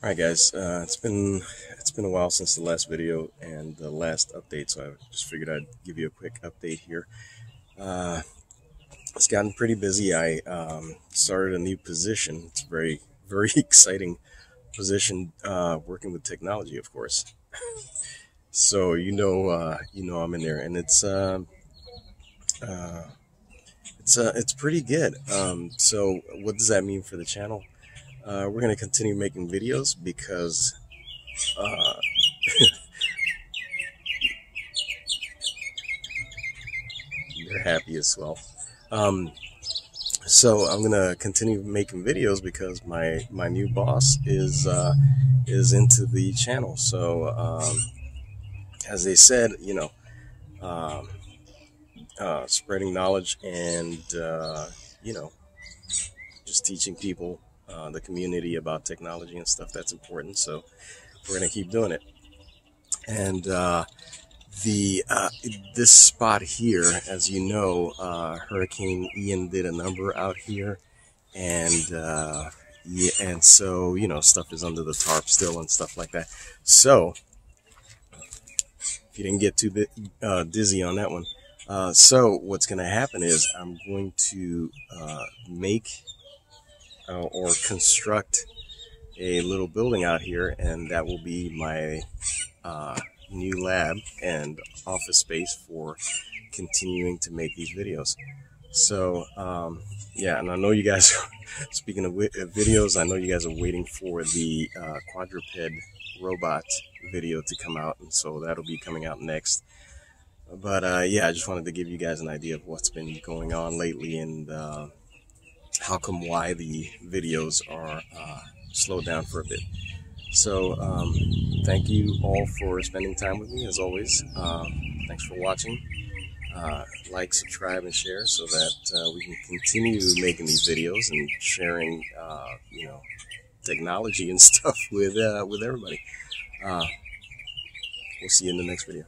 All right, guys. Uh, it's been it's been a while since the last video and the last update, so I just figured I'd give you a quick update here. Uh, it's gotten pretty busy. I um, started a new position. It's a very very exciting position, uh, working with technology, of course. so you know uh, you know I'm in there, and it's uh, uh, it's uh, it's pretty good. Um, so what does that mean for the channel? Uh, we're going to continue making videos because uh, you're happy as well. Um, so I'm gonna continue making videos because my my new boss is uh, is into the channel. So um, as they said, you know, um, uh, spreading knowledge and uh, you know, just teaching people uh, the community about technology and stuff. That's important. So we're gonna keep doing it. And uh, the uh, this spot here, as you know, uh, Hurricane Ian did a number out here, and uh, yeah, and so you know stuff is under the tarp still and stuff like that. So if you didn't get too bit, uh, dizzy on that one. Uh, so what's going to happen is I'm going to uh, make uh, or construct a little building out here, and that will be my uh, new lab and office space for continuing to make these videos. So, um, yeah, and I know you guys, speaking of videos, I know you guys are waiting for the uh, quadruped robot video to come out, and so that'll be coming out next. But uh, yeah, I just wanted to give you guys an idea of what's been going on lately and uh, how come why the videos are uh, slowed down for a bit. So um, thank you all for spending time with me as always. Uh, thanks for watching. Uh, like, subscribe, and share so that uh, we can continue making these videos and sharing, uh, you know, technology and stuff with uh, with everybody. we'll see you in the next video.